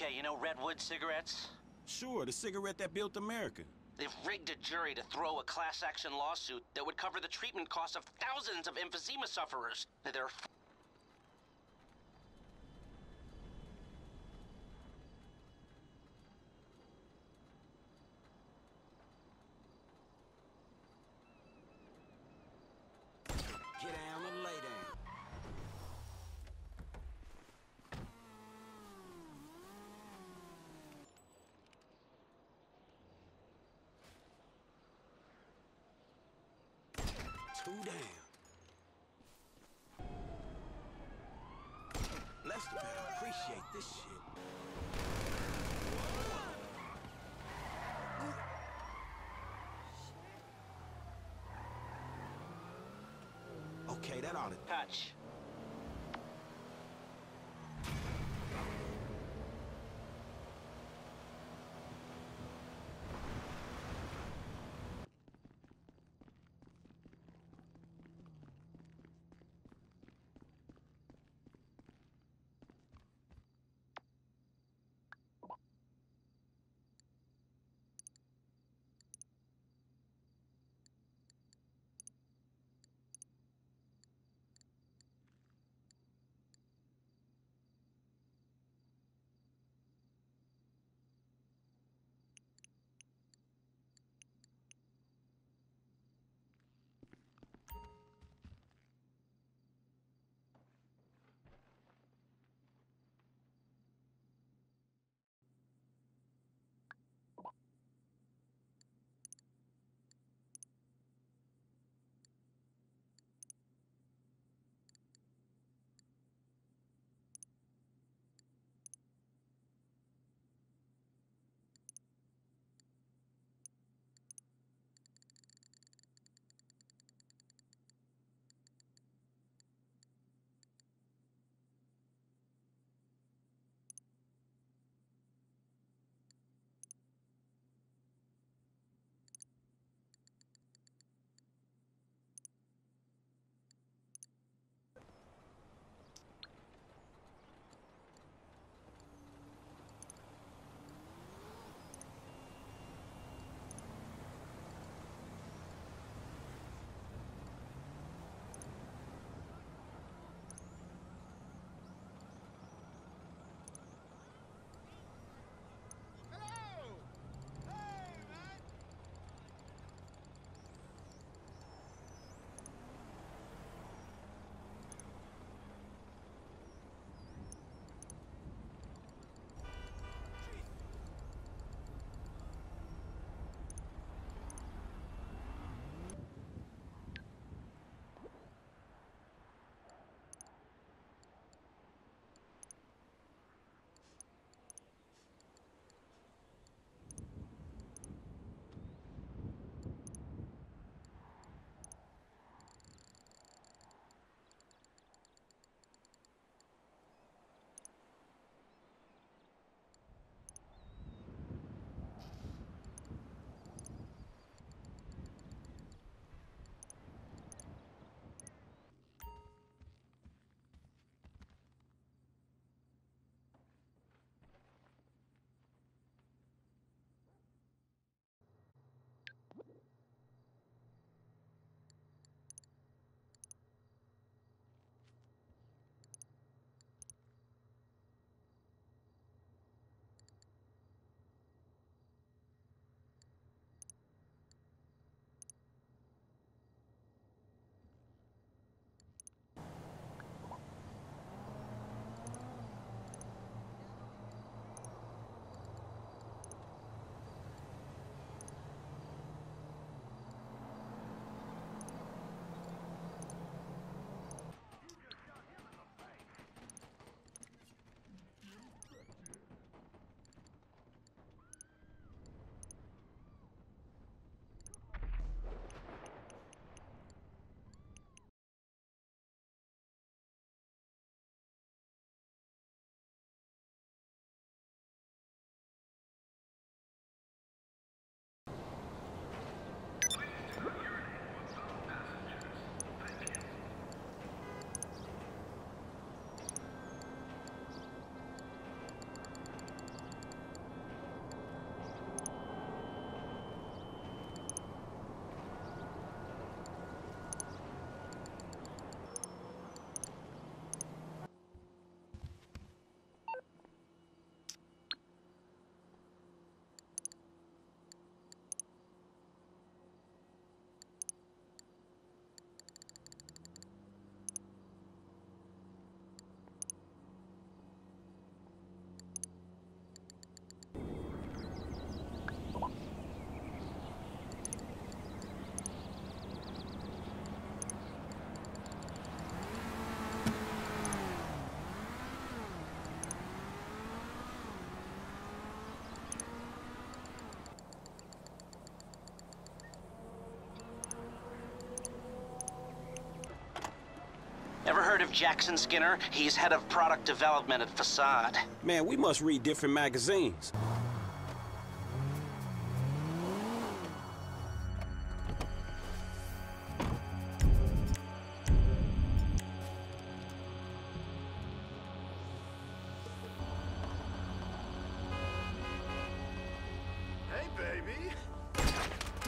Okay, you know Redwood cigarettes? Sure, the cigarette that built America. They've rigged a jury to throw a class action lawsuit that would cover the treatment costs of thousands of emphysema sufferers. They're down and lay down. Two down. Lester better appreciate this shit. Okay, that ought to Patch. Ever heard of Jackson Skinner? He's head of product development at Facade. Man, we must read different magazines. Hey, baby.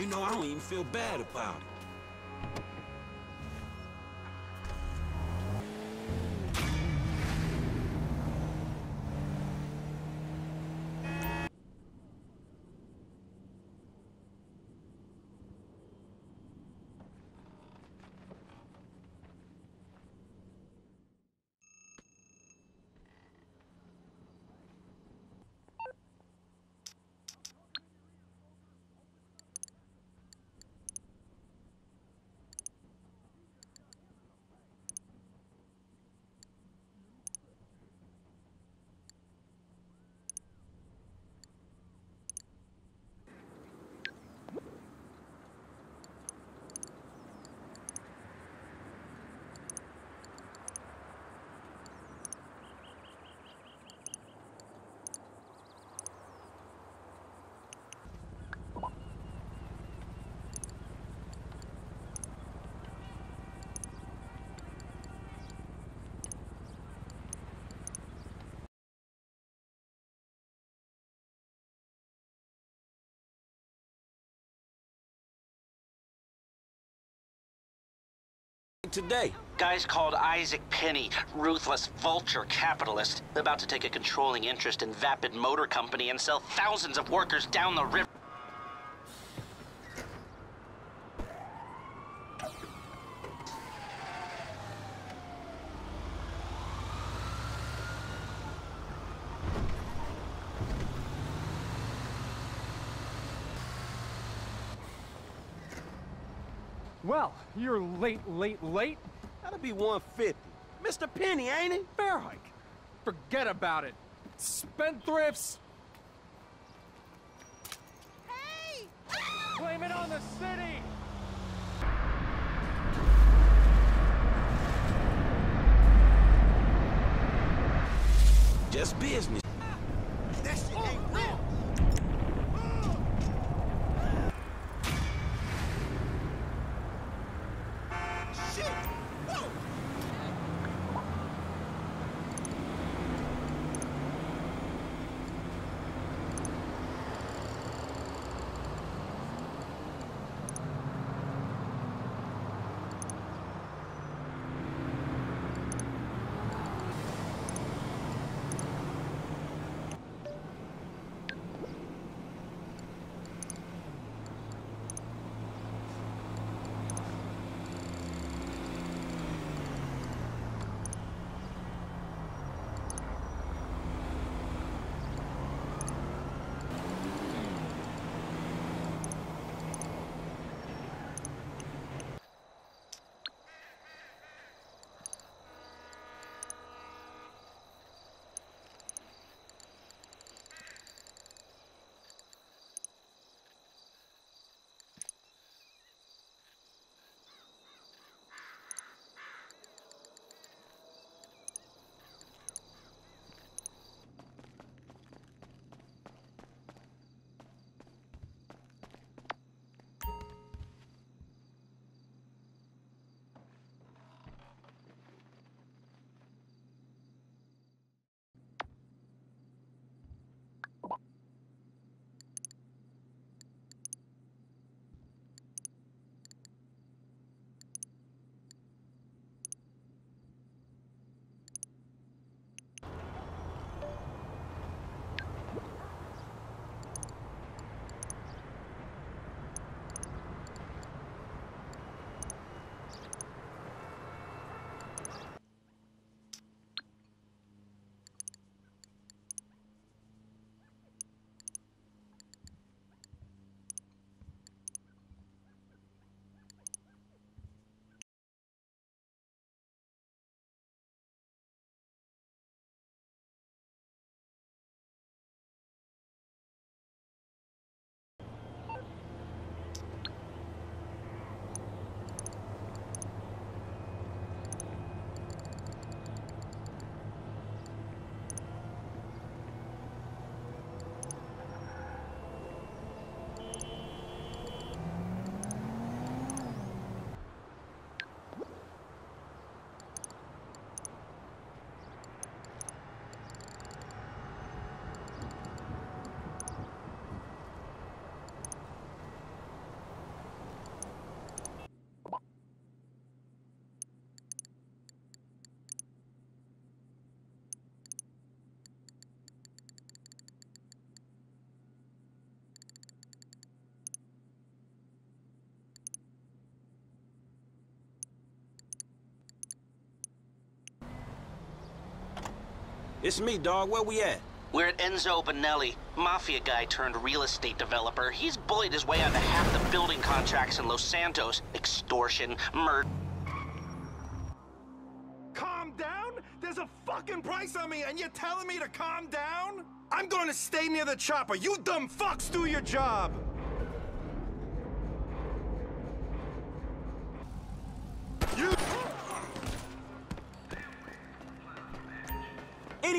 You know, I don't even feel bad about it. Today. Guy's called Isaac Penny, ruthless vulture capitalist, about to take a controlling interest in Vapid Motor Company and sell thousands of workers down the river. You're late, late, late. That'll be 150. Mr. Penny, ain't it? Fair hike. Forget about it. Spendthrifts. Hey! Blame it on the city. Just business. It's me, dog. Where we at? We're at Enzo Bonelli, mafia guy turned real estate developer. He's bullied his way out of half the building contracts in Los Santos. Extortion, murder. Calm down? There's a fucking price on me, and you're telling me to calm down? I'm going to stay near the chopper. You dumb fucks do your job. You.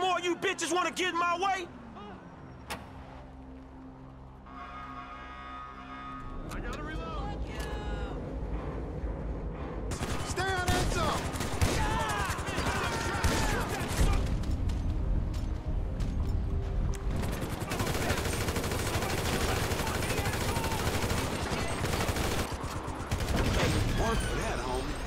More you bitches want to get in my way? I gotta reload. Stay on Enzo. Hey, work for that, homie.